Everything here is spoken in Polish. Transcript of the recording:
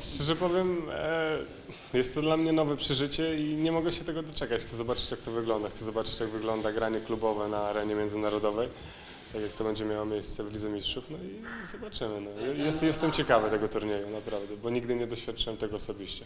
Szczerze powiem, e, jest to dla mnie nowe przeżycie i nie mogę się tego doczekać. Chcę zobaczyć, jak to wygląda. Chcę zobaczyć, jak wygląda granie klubowe na arenie międzynarodowej, tak jak to będzie miało miejsce w Lidze Mistrzów. No i zobaczymy. No. Jest, jestem ciekawy tego turnieju, naprawdę, bo nigdy nie doświadczyłem tego osobiście.